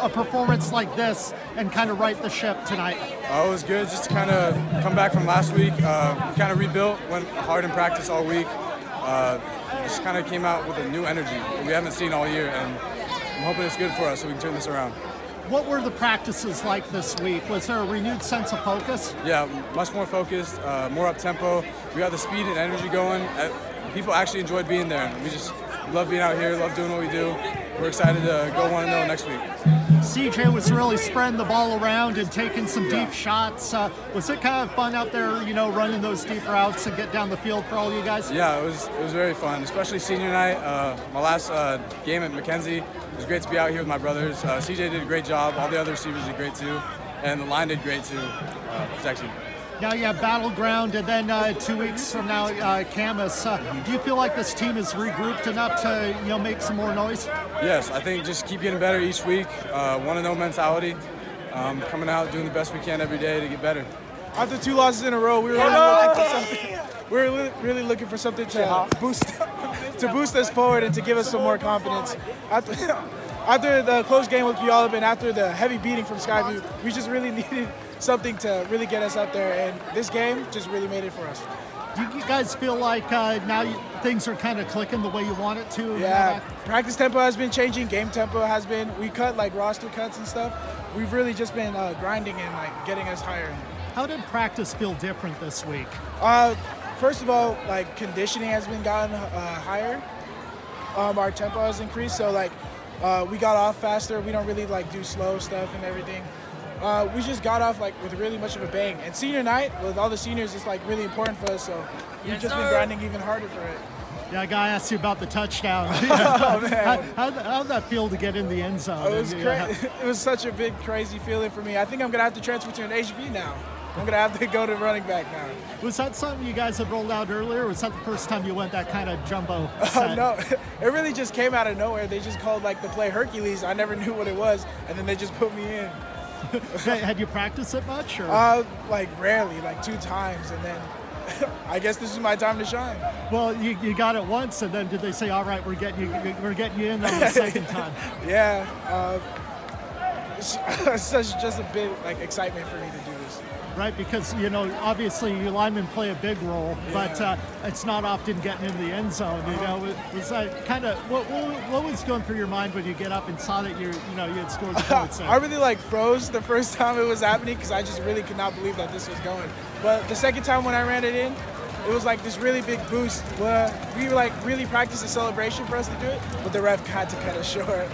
a performance like this and kind of right the ship tonight? Uh, it was good just to kind of come back from last week. Uh, kind of rebuilt, went hard in practice all week. Uh, just kind of came out with a new energy that we haven't seen all year, and I'm hoping it's good for us so we can turn this around. What were the practices like this week? Was there a renewed sense of focus? Yeah, much more focused, uh, more up tempo. We got the speed and energy going. Uh, people actually enjoyed being there, we just love being out here, love doing what we do. We're excited to go 1 0 next week. CJ was really spreading the ball around and taking some deep shots. Uh, was it kind of fun out there, you know, running those deep routes and get down the field for all you guys? Yeah, it was it was very fun, especially senior night. Uh, my last uh, game at McKenzie. It was great to be out here with my brothers. Uh, CJ did a great job. All the other receivers did great too, and the line did great too. Uh, protection. Now you have Battle Ground, and then uh, two weeks from now, uh, Camas. Uh, do you feel like this team is regrouped enough to, you know, make some more noise? Yes, I think just keep getting better each week. Uh, Want to know mentality. Um, coming out, doing the best we can every day to get better. After two losses in a row, we were really looking for something. We were li- really looking for something to boost, to boost us forward and to give us some more confidence. After, after the close game with Puyallup and after the heavy beating from Skyview, we just really needed something to really get us up there. And this game just really made it for us. Do you guys feel like uh, now you, things are kind of clicking the way you want it to? Yeah, practice tempo has been changing. Game tempo has been. We cut like roster cuts and stuff. We've really just been uh, grinding and like getting us higher. How did practice feel different this week? Uh, first of all, like conditioning has been gotten uh, higher. Um, our tempo has increased, so like uh, we got off faster. We don't really like do slow stuff and everything. Uh, we just got off like with really much of a bang. And senior night with all the seniors is like really important for us. So we've just been grinding even harder for it. Yeah, I got to you about the touchdown. Oh, man. How, how, how'd that feel to get in the end zone? It was cra- It was such a big, crazy feeling for me. I think I'm gonna have to transfer to an HB now. I'm gonna have to go to running back now. Was that something you guys had rolled out earlier? Was that the first time you went that kind of jumbo? Set? no, it really just came out of nowhere. They just called like the play Hercules. I never knew what it was, and then they just put me in. Had you practiced it much? Or? Uh, like rarely, like two times, and then I guess this is my time to shine. well, you, you got it once, and then did they say, "All right, we're getting you, we're getting you in on the second time"? Yeah, uh, it's, just a big like excitement for me to do this. right? Because you know, obviously, your linemen play a big role, but uh, it's not often getting in the end zone. You know, was that kind of what, what, what was going through your mind when you get up and saw that you you know you had scored the points? I really like froze the first time it was happening because I just really could not believe that this was going. But the second time when I ran it in, it was like this really big boost. Where we were like really practiced a celebration for us to do it, but the ref had to cut us short.